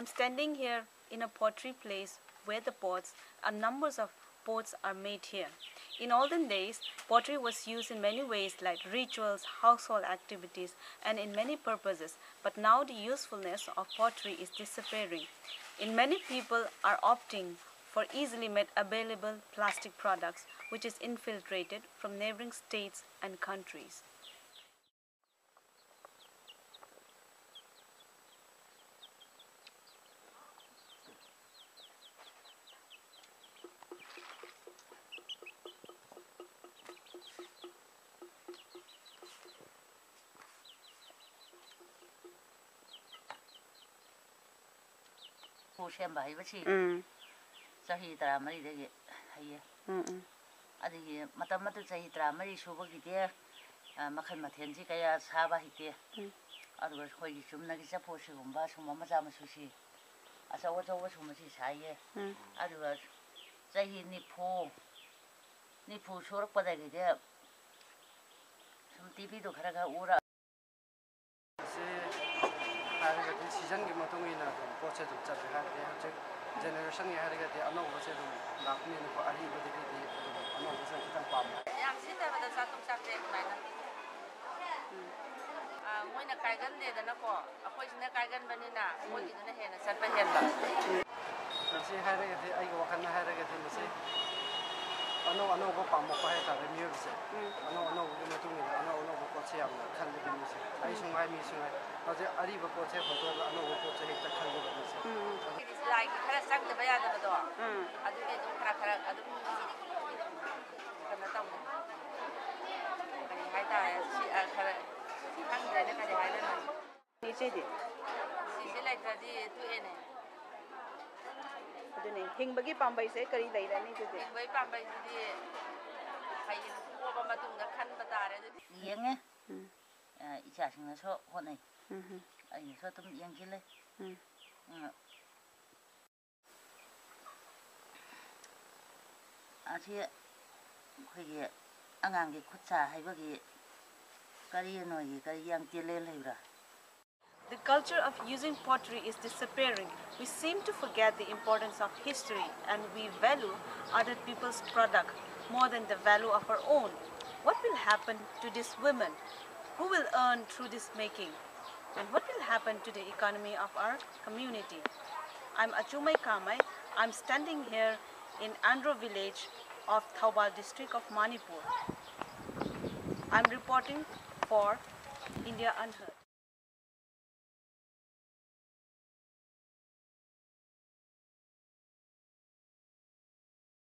I'm standing here in a pottery place where the pots, a numbers of pots are made here. In olden days, pottery was used in many ways like rituals, household activities, and in many purposes. But now the usefulness of pottery is disappearing. In many people are opting for easily made available plastic products which is infiltrated from neighboring states and countries. ꯄꯣ ꯁꯦꯝꯕ ꯍꯩꯕꯁꯤ Mm, ꯆꯍꯤ ꯇꯔꯥꯃꯔꯤꯗꯒꯤ ꯍꯩꯌꯦ mm, mm. ꯑꯗꯒꯤ ꯃꯇꯝ ꯑꯗꯨ ꯆꯍꯤ ꯇꯔꯥꯃꯔꯤ ꯁꯨꯕꯒꯤꯗꯤ ꯑꯥ, ꯃꯈꯜ ꯃꯊꯦꯜꯁꯤ ꯀꯌꯥ ꯁꯥꯕ ꯍꯩꯇꯦ ꯎꯝ. ꯑꯗꯨꯒ ꯑꯩꯈꯣꯏꯒꯤ ꯆꯨꯝꯅꯒꯤ ꯆꯐꯨ ꯁꯤꯒꯨꯝꯕ ꯁꯨꯝꯕ ꯃꯆꯥ ꯃꯁꯨꯁꯤ ꯑꯆꯧ ꯑꯆꯧꯕ ꯁꯨꯝꯕꯁꯤ ꯁꯥꯏꯌꯦ Mm. ꯑꯗꯨꯒ ꯆꯍꯤ ꯅꯤꯐꯨ ꯅꯤꯐꯨ ꯁꯨꯔꯛꯄꯗꯒꯤꯗꯤ ꯁꯨꯝ ꯇꯤꯚꯤꯗꯣ ꯈꯔ ꯈꯔ ꯎꯔ ꯍꯥꯏꯔꯒꯗꯤ ꯁꯤꯖꯟꯒꯤ ꯃꯇꯨꯡ ꯏꯟꯅ ꯑꯗꯨꯝ ꯄꯣꯠꯁꯦ ꯑꯗꯨꯝ ꯆꯠꯂꯦ ꯍꯥꯏꯕꯗꯤ ꯍꯧꯖꯤꯛ ꯖꯦꯅꯦꯔꯦꯁꯟꯒꯤ ꯍꯥꯏꯔꯒꯗꯤ ꯑꯅꯧꯕꯁꯦ ꯑꯗꯨꯝ ꯂꯥꯛꯄꯅꯤꯅꯀꯣ ꯑꯔꯤꯕꯗꯒꯤꯗꯤ ꯑꯗꯨꯝ ꯑꯅꯧꯕꯁꯦ ꯈꯤꯇꯪ ꯄꯥꯝꯃꯦ ꯌꯥꯝ ꯁꯤꯠꯇꯕꯗ ꯆꯥꯇ꯭ꯔꯨꯛ ꯆꯥꯇ꯭ꯔꯦꯠ ꯑꯗꯨꯃꯥꯏꯅ ꯃꯣꯏꯅ ꯀꯥꯏꯒꯟꯗꯦꯗꯅꯀꯣ ꯑꯩꯈꯣꯏꯁꯤꯅ ꯀꯥꯏꯒꯟꯕꯅꯤꯅ ꯃꯣꯏꯒꯤꯗꯨꯅ ꯍꯦꯟꯅ ꯆꯠꯄ ꯍꯦꯟꯕ ꯃꯁꯤ ꯍꯥꯏꯔꯒꯗꯤ ꯑꯩꯒꯤ ꯋꯥꯈꯜꯗ ꯍꯥꯏꯔꯒꯗꯤ ꯃꯁꯤ ꯑꯅꯧ ꯑꯅꯧꯕ ꯄꯥꯝꯃꯛꯄ ꯍꯥꯏꯇꯥꯔꯦ ꯃꯤꯑꯣꯏꯕꯁꯦ ꯑꯅꯧ ꯑꯅꯧꯕꯒꯤ ꯃꯇꯨꯡ ꯏꯟꯅ ꯑꯅꯧ ꯑꯅꯧꯕ ꯄꯣꯠꯁꯦ ꯌꯥꯝꯅ ꯈꯟꯕꯒꯤ ꯃꯤꯁꯦ ꯑꯩꯁꯨ ꯉꯥꯏ ꯃꯤꯁꯨ ꯉꯥꯏ ꯍꯧꯖꯤꯛ ꯑꯔꯤꯕ ꯄꯣꯠꯁꯦ ꯍꯣꯡꯗꯣꯛꯑꯒ ꯑꯅꯧꯕ ꯈꯔ ꯆꯪꯗꯕ ꯌꯥꯗꯕꯗꯣ Mm. ꯑꯗꯨꯒꯤ ꯑꯗꯨꯝ ꯈꯔ ꯈꯔ ꯑꯗꯨꯝ ꯀꯩꯅꯣ ꯇꯧꯋꯦ ꯀꯔꯤ ꯍꯥꯏꯇꯥꯔꯦ ꯁꯤ ꯑ, ꯈꯔ ꯈꯪꯗ꯭ꯔꯦꯅꯦ ꯀꯔꯤ ꯍꯥꯏꯗꯣꯏꯅꯣ ꯏꯆꯦꯗꯤ ꯁꯤꯁꯦ ꯂꯩꯇ꯭ꯔꯗꯤ ꯇꯣꯛꯑꯦꯅꯦ ꯑꯗꯨꯅꯦ ꯍꯤꯡꯕꯒꯤ ꯄꯥꯝꯕꯩꯁꯦ ꯀꯔꯤ ꯂꯩꯔꯅꯤ ꯑꯗꯨꯗꯤ ꯍꯤꯡꯕꯒꯤ ꯄꯥꯝꯕꯩꯁꯤꯗꯤ ꯍꯌꯦꯡ ꯄꯣꯛꯑꯕ ꯃꯇꯨꯡꯗ ꯈꯟꯕ ꯇꯥꯔꯦ ꯑꯗꯨꯗꯤ ꯌꯦꯡꯉꯦ ꯎꯝ. ꯑ, ꯏꯆꯥꯁꯤꯡꯅꯁꯨ ꯍꯣꯠꯅꯩ Mhm, ꯑꯩꯅꯁꯨ ꯑꯗꯨꯝ ꯌꯦꯡꯁꯤꯜꯂꯦ The culture of using pottery is disappearing. We seem to forget the importance of history and we value other people's product more than the value of our own. What will happen to these women? Who will earn through this making? And what will happen to the economy of our community? I'm Achungmei Kamei. I'm standing here in Andro village of Thoubal district of Manipur. I'm reporting for India Unheard.